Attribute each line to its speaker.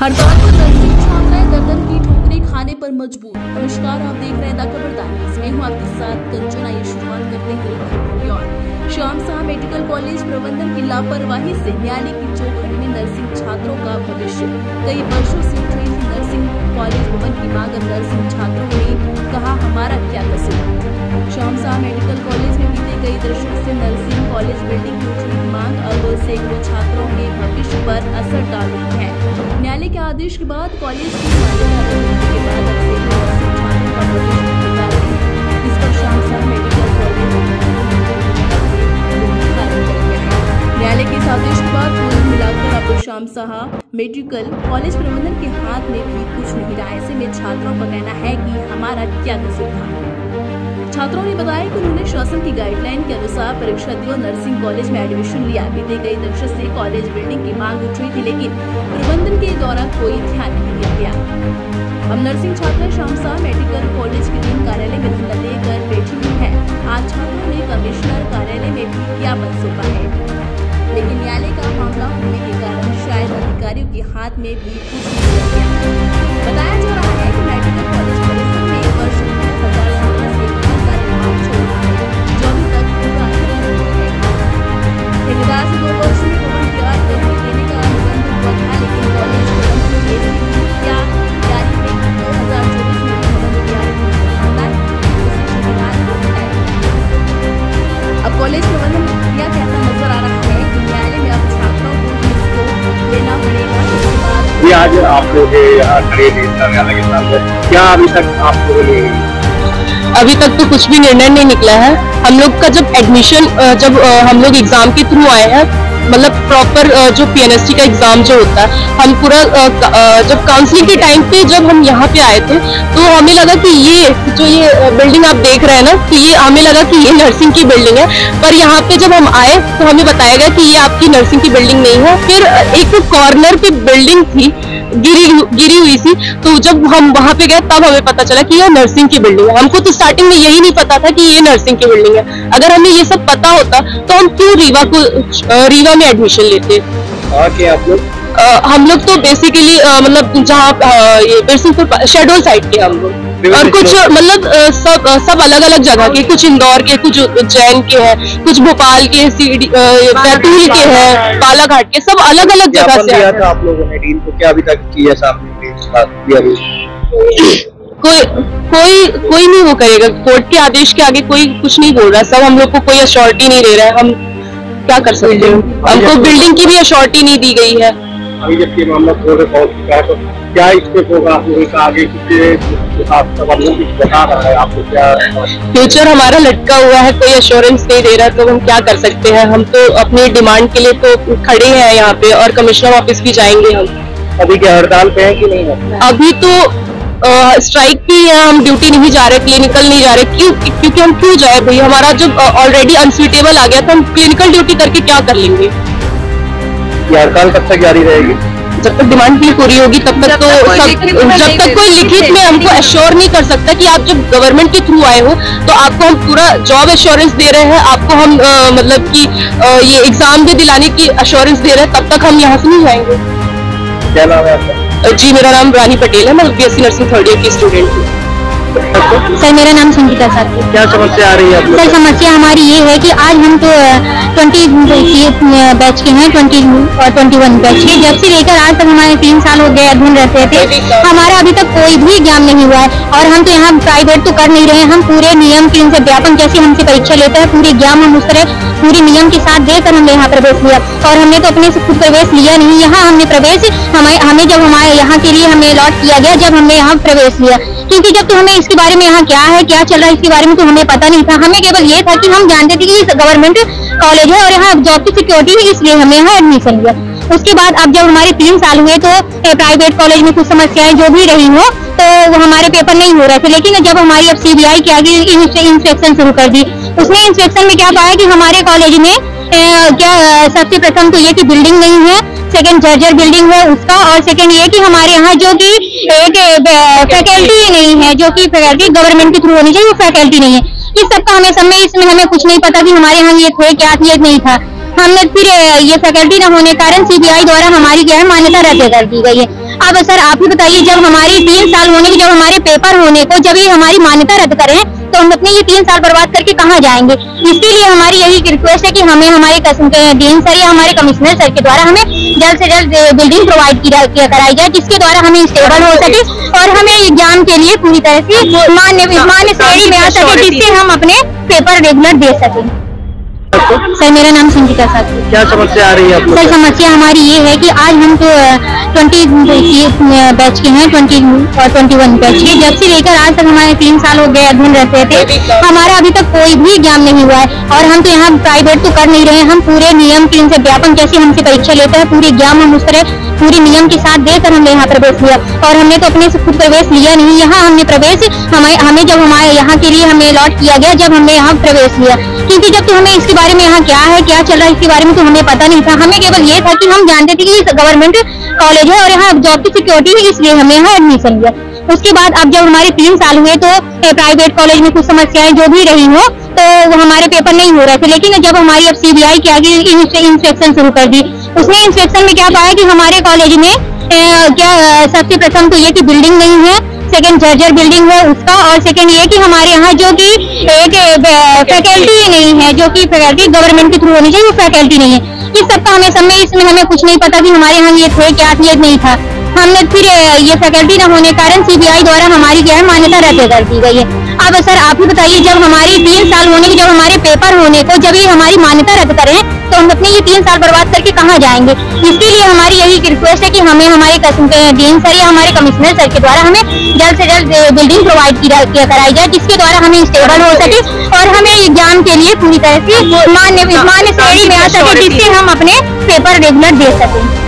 Speaker 1: हड़ताल को पर नर्सिंग छात्राएँ दर्दन की ठोकरें खाने पर मजबूर। नमस्कार, आप देख रहे हैं द खबरदार। इसमें हूँ आपके साथ कंचना। ये शुरुआत करते हैं खबरों श्याम शाह मेडिकल कॉलेज प्रबंधन की लापरवाही से न्यायालय की चौखट में नर्सिंग छात्रों का भविष्य। कई वर्षों से उठ रही नर्सिंग कॉलेज भवन की मांग, अब नर्सिंग छात्रों ने कहा, हमारा क्या कसूर? श्याम शाह मेडिकल कॉलेज में बीते कई दशकों से नर्सिंग कॉलेज बिल्डिंग की मांग, अब सैकड़ों छात्रों के भविष्य पर असर डाल। रही है आदेश के बाद कॉलेज की न्यायालय के इस आदेश के बाद मिलाकर अब श्याम शाह मेडिकल कॉलेज प्रबंधन के हाथ में भी कुछ नहीं रहा। ऐसे में छात्रों का कहना है कि हमारा क्या कसूर था? छात्रों ने बताया कि उन्होंने शासन की गाइडलाइन के अनुसार परीक्षा दी नर्सिंग कॉलेज में एडमिशन लिया। बीते कई दशक से कॉलेज बिल्डिंग की मांग उठ रही थी, लेकिन प्रबंधन के द्वारा कोई ध्यान नहीं दिया गया। अब नर्सिंग छात्रा शाम शाह मेडिकल कॉलेज के डीन कार्यालय में धरना देकर बैठी हुई है। आज छात्रों ने कमिश्नर कार्यालय में भी ज्ञापन सौंपा है। लेकिन न्यायालय का मामला होने के कारण शायद अधिकारियों के हाथ में भी कुछ नहीं
Speaker 2: ये आज आप लोग के क्या अभी तक आप लोगों ने
Speaker 3: अभी तक तो कुछ भी निर्णय नहीं निकला है। हम लोग का जब एडमिशन जब हम लोग एग्ज़ाम के थ्रू आए हैं मतलब प्रॉपर जो पीएनएसटी का एग्ज़ाम जो होता है हम पूरा जब काउंसलिंग के टाइम पे जब हम यहाँ पे आए थे तो हमें लगा कि ये जो ये बिल्डिंग आप देख रहे हैं ना कि ये हमें लगा कि ये नर्सिंग की बिल्डिंग है। पर यहाँ पे जब हम आए तो हमें बताया गया कि ये आपकी नर्सिंग की बिल्डिंग नहीं है। फिर एक कॉर्नर पे बिल्डिंग थी गिरी गिरी हुई थी तो जब हम वहाँ पे गए तब हमें पता चला कि यह नर्सिंग की बिल्डिंग है। हमको तो स्टार्टिंग में यही नहीं पता था कि ये नर्सिंग की बिल्डिंग है। अगर हमें ये सब पता होता तो हम क्यों रीवा को अ, रीवा में एडमिशन लेते
Speaker 2: कि आप लोग?
Speaker 3: हम लोग तो बेसिकली मतलब जहाँ ये बिरसिंहपुर शेडोल साइड के हम लोग। और कुछ मतलब सब सब अलग अलग जगह के कुछ इंदौर के कुछ उज्जैन के हैं कुछ भोपाल के सीडी बैतूल के हैं बालाघाट के सब अलग अलग जगह से
Speaker 2: था आप लोगों ने डीन को क्या अभी तक किया सामने?
Speaker 3: कोई कोई कोई नहीं वो करेगा। कोर्ट के आदेश के आगे कोई कुछ नहीं बोल रहा। सब हम लोग को कोई अश्योरिटी नहीं दे रहा है। हम क्या कर सकते हैं? हमको बिल्डिंग की भी अश्योरिटी नहीं दी गई है।
Speaker 2: अभी जब ये मामला पहुँच चुका है तो क्या स्टेप होगा? आप लोगों का आगे कुछ बता रहा है आपको क्या
Speaker 3: फ्यूचर हमारा लटका हुआ है कोई अश्योरेंस नहीं दे रहा तो हम क्या कर सकते हैं? हम तो अपनी डिमांड के लिए तो खड़े हैं यहाँ पे और कमिश्नर ऑफ़िस भी जाएँगे हम।
Speaker 2: अभी क्या हड़ताल पे है कि नहीं? है
Speaker 3: अभी तो स्ट्राइक पे है हम ड्यूटी नहीं जा रहे क्लिनिकल नहीं जा रहे क्यों क्योंकि हम क्यों जाए भाई हमारा जब ऑलरेडी अनसुटेबल आ गया तो हम क्लिनिकल ड्यूटी करके क्या कर लेंगे?
Speaker 2: हड़ताल कब तक जारी रहेगी?
Speaker 3: जब तक डिमांड नहीं पूरी होगी तब तक तो सब जब तक कोई लिखित में हमको एश्योर नहीं कर सकता कि आप जब गवर्नमेंट के थ्रू आए हो तो आपको हम पूरा जॉब एश्योरेंस दे रहे हैं आपको हम मतलब कि ये एग्ज़ाम भी दिलाने की एश्योरेंस दे रहे हैं तब तक हम यहाँ से नहीं जाएँगे।
Speaker 2: क्या नाम है आपका?
Speaker 3: जी, मेरा नाम रानी पटेल है। मैं B S nursing third year की स्टूडेंट हूँ।
Speaker 4: सर मेरा नाम संगीता सर।
Speaker 2: क्या समस्या आ रही है
Speaker 4: सर समस्या हमारी ये है कि आज हम तो ट्वेंटी बैच के हैं ट्वेंटी और ट्वेंटी वन बैच के जब से लेकर आज तक हमारे तीन साल हो गए अध्ययन रहते थे हमारा अभी तक कोई भी एग्ज़ाम नहीं हुआ है और हम तो यहाँ प्राइवेट तो कर नहीं रहे हैं। हम पूरे नियम के उनसे व्यापन जैसे हमसे परीक्षा लेते हैं पूरे एग्ज़ाम हम उस तरह पूरे नियम के साथ देकर हमने यहाँ प्रवेश लिया। और हमने तो अपने से खुद प्रवेश लिया नहीं। यहाँ हमने प्रवेश हमें हमें जब हमारे यहाँ के लिए हमें अलॉट किया गया जब हमने यहाँ प्रवेश लिया। क्योंकि जब तो हमें इसके बारे में यहाँ क्या है, क्या चल रहा है इसके बारे में तो हमें पता नहीं था। हमें केवल ये था कि हम जानते थे कि गवर्नमेंट कॉलेज है और यहाँ जॉब की सिक्योरिटी है इसलिए हमने यहाँ एडमिशन लिया उसके बाद अब जब हमारे तीन साल हुए तो प्राइवेट कॉलेज में कुछ समस्याएँ जो भी रही हो तो वो हमारे पेपर नहीं हो रहे थे। लेकिन जब हमारी अब सीबीआई के आगे इंस्पेक्शन शुरू कर दी, उसने इंस्पेक्शन में क्या पाया कि हमारे कॉलेज में क्या, सबसे प्रथम तो ये कि बिल्डिंग नहीं है सेकंड जर्जर बिल्डिंग है उसका और सेकंड ये कि हमारे यहाँ जो कि एक फैकल्टी नहीं है, जो कि फैकल्टी गवर्नमेंट के थ्रू होनी चाहिए, वो फैकल्टी नहीं है। इस सब का हमें समय, इसमें हमें कुछ नहीं पता कि हमारे यहाँ ये थे, क्या थी नहीं था। हमने फिर, ये फैकल्टी न होने कारण सीबीआई द्वारा हमारी क्या है मान्यता रद्द कर दी गई है। अब सर आप ही बताइए जब हमारी तीन साल होने की जब हमारे पेपर होने को जब ये हमारी मान्यता रद्द करें तो हम अपने ये तीन साल बर्बाद करके कहाँ जाएँगे? इसके लिए हमारी यही रिक्वेस्ट है कि हमें हमारे कसम डीन सर या हमारे कमिश्नर सर के द्वारा हमें जल्द से जल्द बिल्डिंग प्रोवाइड किया कराई जाए जिसके द्वारा हमें स्टेबल हो सके और हमें एग्ज़ाम के लिए पूरी तरह से मान्य मान्य श्रेणी में आ सके जिससे हम अपने पेपर रेगुलर दे सकें। सर मेरा नाम संगीता साथी
Speaker 2: क्या समस्या आ रही है आपको?
Speaker 4: सर समस्या हमारी ये है कि आज हम तो ट्वेंटी बैच के हैं, ट्वेंटी और ट्वेंटी वन बैच के। जब से लेकर आज तक हमारे तीन साल हो गए अध्ययन रहते थे, हमारा अभी तक कोई भी एग्ज़ाम नहीं हुआ है। और हम तो यहाँ प्राइवेट तो कर नहीं रहे हम पूरे नियम के इनसे व्यापन जैसे हमसे परीक्षा लेते हैं? पूरे एग्ज़ाम हम उस तरह, पूरे नियम के साथ देकर हमने यहाँ प्रवेश लिया। और हमने तो अपने से खुद प्रवेश लिया नहीं। यहाँ हमने प्रवेश हमें हमें जब हमारे यहाँ के लिए हमें अलॉट किया गया, जब हमने यहाँ प्रवेश लिया। क्योंकि जब तो हमें इसके बारे में यहाँ क्या है, क्या चल रहा है, इसके बारे में तो हमें पता नहीं था। हमें केवल ये था कि हम जानते थे कि गवर्नमेंट कॉलेज है और यहाँ जॉब की सिक्योरिटी है इसलिए हमें यहाँ एडमिशन लिया उसके बाद अब जब हमारे तीन साल हुए तो प्राइवेट कॉलेज में कुछ समस्याएँ जो भी रही हो तो वो हमारे पेपर नहीं हो रहे थे। लेकिन जब हमारी अब सीबीआई के आगे इंस्पेक्शन शुरू कर दी, उसने इंस्पेक्शन में क्या पाया कि हमारे कॉलेज में क्या, सबसे प्रथम तो ये कि बिल्डिंग नहीं है सेकंड जर्जर बिल्डिंग है उसका, और सेकंड ये कि हमारे यहाँ जो कि एक फैकल्टी नहीं है, जो कि फैकल्टी गवर्नमेंट के थ्रू होनी चाहिए, वो फैकल्टी नहीं है। इस सप्ताह का हमें में इसमें हमें कुछ नहीं पता कि हमारे यहाँ ये थे, क्या थे नहीं था। हमने फिर ये फैकल्टी न होने कारण सीबीआई द्वारा हमारी क्या है मान्यता रद्द कर दी गई है। अब सर आप ही बताइए जब हमारी तीन साल होने की जब हमारे पेपर होने को जब ये हमारी मान्यता रद्द करें तो हम अपने ये तीन साल बर्बाद करके कहाँ जाएँगे? इसके लिए हमारी यही रिक्वेस्ट है कि हमें हमारे डीन सर या हमारे कमिश्नर सर के द्वारा हमें जल्द से जल्द बिल्डिंग प्रोवाइड किया कराई जाए जिसके द्वारा हमें स्टेबल हो सके और हमें एग्ज़ाम के लिए पूरी तरह से मान्य मान्य श्रेणी में आ सके जिससे हम अपने पेपर रेगुलर दे सकें।